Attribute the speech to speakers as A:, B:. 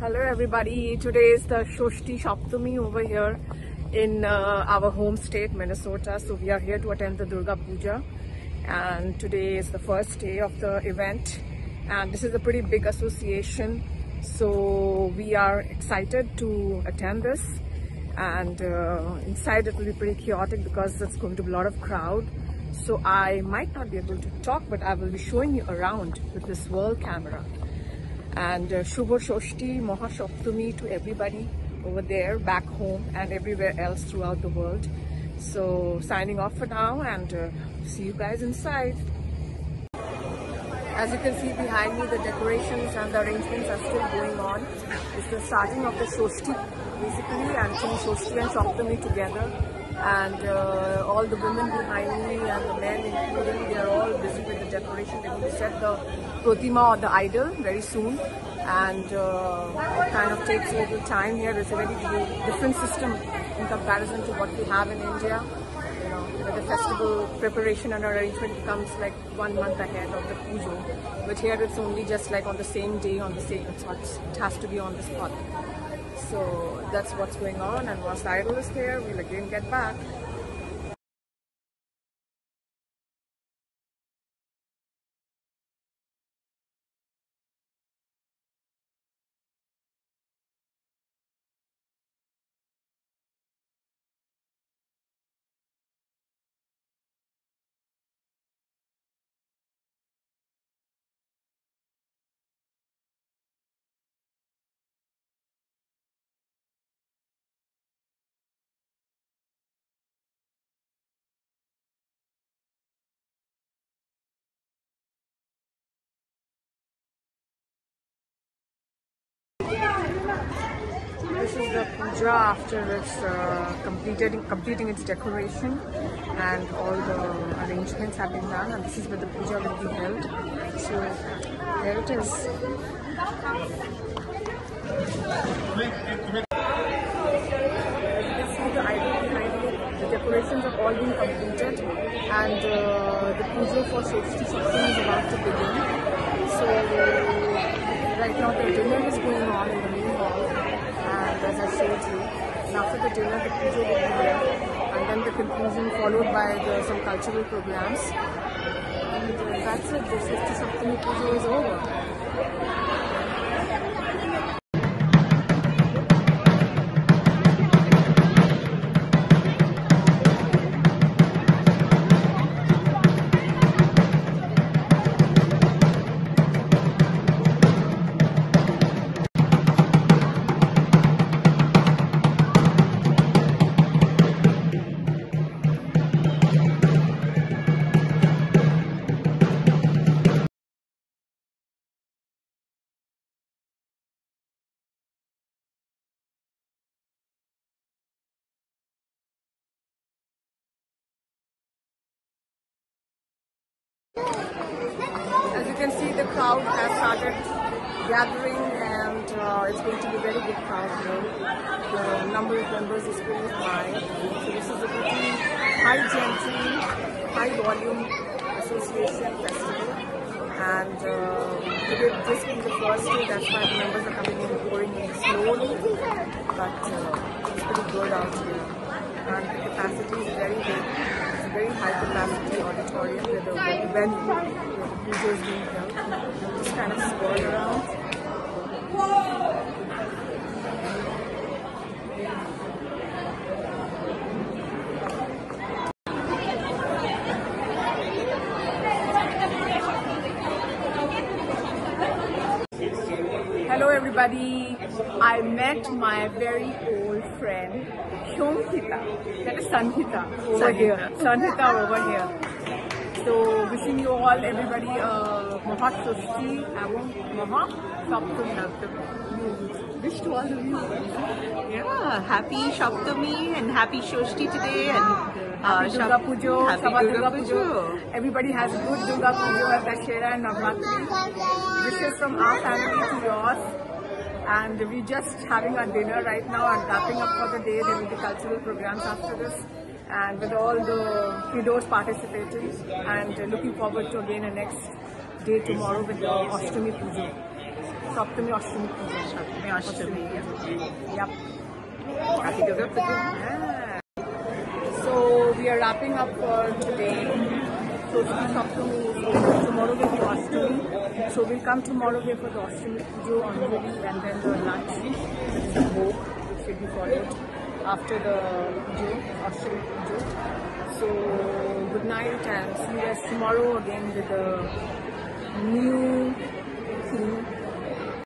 A: Hello everybody, today is the Shoshti Shaptami over here in uh, our home state Minnesota. So we are here to attend the Durga Puja. And today is the first day of the event. And this is a pretty big association. So we are excited to attend this. And uh, inside it will be pretty chaotic because it's going to be a lot of crowd. So I might not be able to talk but I will be showing you around with this world camera and uh, Shubha Shoshti Mahashaptami to everybody over there back home and everywhere else throughout the world. So signing off for now and uh, see you guys inside. As you can see behind me, the decorations and the arrangements are still going on. It's the starting of the Shoshti basically and seeing Shoshti and Shaptami together. And uh, all the women behind me and the men including, they are all busy with the decoration. Going to set the Protima or the idol very soon. And uh, it kind of takes a little time here. It's a very different system in comparison to what we have in India where the festival preparation and arrangement becomes like one month ahead of the pujo. But here it's only just like on the same day, on the same spot. It has to be on the spot. So that's what's going on. And once the idol is here, we'll again get back. This is the puja after it's uh, completed, completing its decoration and all the arrangements have been done and this is where the puja will be held. So there it is. Decorations have all been completed and uh, the puja for Shoshti Shakti is about to begin. So right now the dinner is going on in the main hall and as I showed you and after the dinner the puja will be there and then the conclusion followed by the, some cultural programs and uh, that's it the Shaptami puja is over. As you can see, the crowd has started gathering and uh, it's going to be a very big crowd here. The number of members is pretty high. So this is a pretty high gentry, high volume association festival. And uh, it will just be the first day, that's why the members are coming in pouring in slowly. But uh, it's pretty good out here. And the capacity is very big. It's a very high capacity auditorium where the event being held. Just kind of swirl around. Hello everybody. I met my very old friend Shomhita, that is Sanhita over here. Sanhita over here. So wishing you all everybody uh, Maha Shoshti and Maha Saptami. Wish to all of you.
B: Yeah, happy Shaptami and happy Shoshti today and uh,
A: Happy Durga Pujo,
B: Happy Durga
A: Pujo. Everybody has good Durga Pujo, Dashera and Navratri. Wishes from our family to yours. And we're just having our dinner right now and wrapping up for the day. There will be cultural programs after this. And with all the kiddos participating and looking forward to again a next day tomorrow with the Ashtami Puja. Saptami Ashtami Puja.
B: Ashtami.
A: Yep.
B: Happy Durga Puja.
A: Yeah. So we are wrapping up for today. So Saptami. Tomorrow will be Ashtami. So we'll come tomorrow here for the Ashtami Puja on and then the lunch, the which will be followed after the Puja, Ashtami Puja. So good night and see guys tomorrow again with a new theme